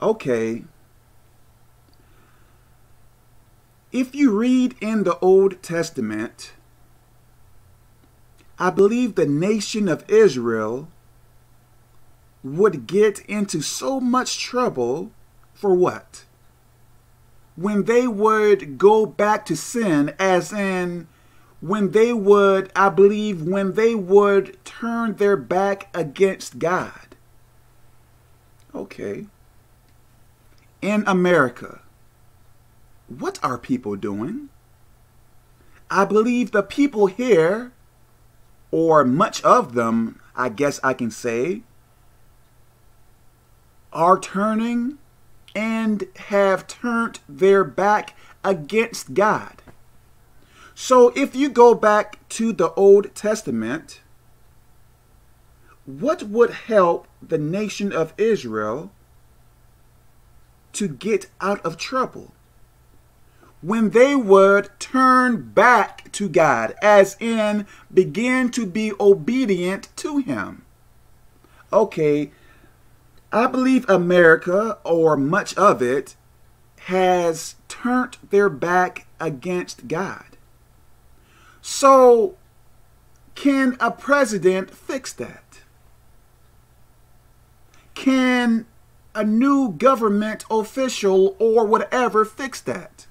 Okay. If you read in the Old Testament, I believe the nation of Israel would get into so much trouble for what? When they would go back to sin, as in when they would, I believe, when they would turn their back against God. Okay. In America, what are people doing? I believe the people here, or much of them, I guess I can say, are turning and have turned their back against God. So if you go back to the Old Testament, what would help the nation of Israel to get out of trouble? When they would turn back to God, as in begin to be obedient to Him. Okay, I believe America, or much of it, has turned their back against God. So, can a president fix that? Can a new government official or whatever fix that?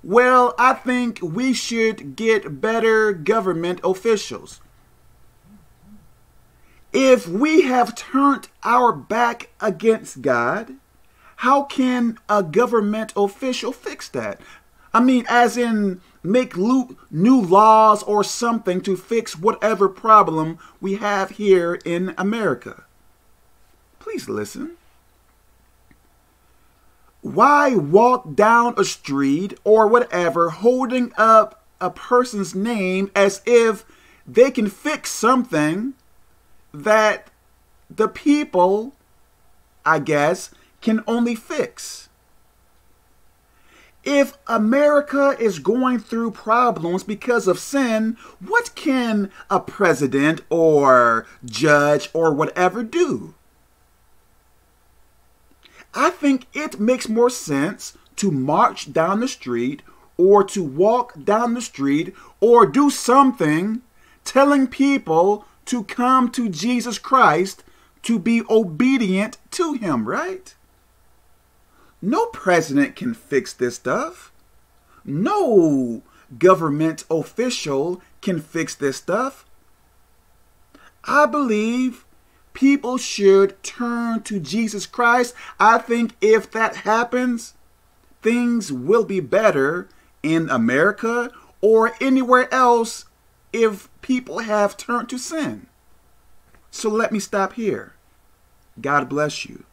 Well, I think we should get better government officials. If we have turned our back against God, how can a government official fix that? I mean, as in make new laws or something to fix whatever problem we have here in America. Please listen. Why walk down a street or whatever holding up a person's name as if they can fix something that the people, I guess, can only fix. If America is going through problems because of sin, what can a president or judge or whatever do? I think it makes more sense to march down the street or to walk down the street or do something telling people to come to Jesus Christ to be obedient to him, right? No president can fix this stuff. No government official can fix this stuff. I believe people should turn to Jesus Christ. I think if that happens, things will be better in America or anywhere else if people have turned to sin. So let me stop here. God bless you.